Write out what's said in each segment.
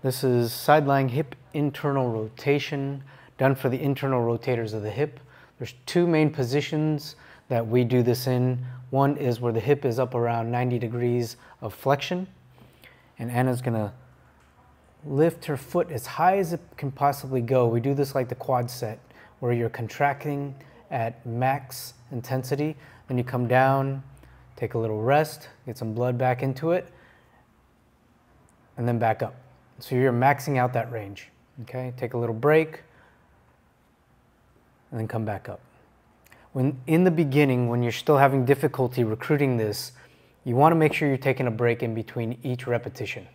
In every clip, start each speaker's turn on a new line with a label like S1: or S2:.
S1: This is side lying hip internal rotation done for the internal rotators of the hip. There's two main positions that we do this in. One is where the hip is up around 90 degrees of flexion. And Anna's gonna lift her foot as high as it can possibly go. We do this like the quad set, where you're contracting at max intensity. Then you come down, take a little rest, get some blood back into it, and then back up. So you're maxing out that range. Okay, take a little break, and then come back up. When in the beginning, when you're still having difficulty recruiting this, you want to make sure you're taking a break in between each repetition.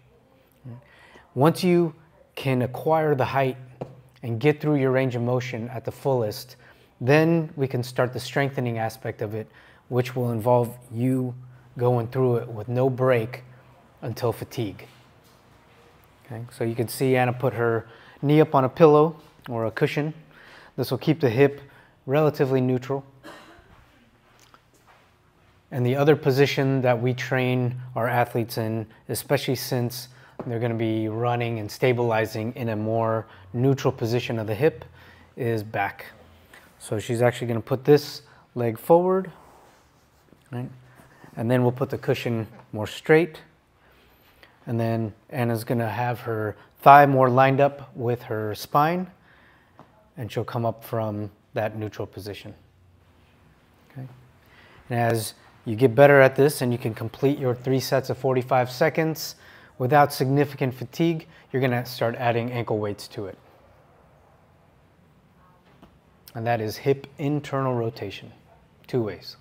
S1: Once you can acquire the height and get through your range of motion at the fullest, then we can start the strengthening aspect of it, which will involve you going through it with no break until fatigue. Okay, so you can see Anna put her knee up on a pillow or a cushion. This will keep the hip relatively neutral. And the other position that we train our athletes in, especially since they're going to be running and stabilizing in a more neutral position of the hip, is back. So she's actually going to put this leg forward, right? And then we'll put the cushion more straight. And then Anna's to have her thigh more lined up with her spine, and she'll come up from that neutral position. Okay? And as you get better at this and you can complete your three sets of 45 seconds without significant fatigue, you're to start adding ankle weights to it. And that is hip internal rotation, two ways.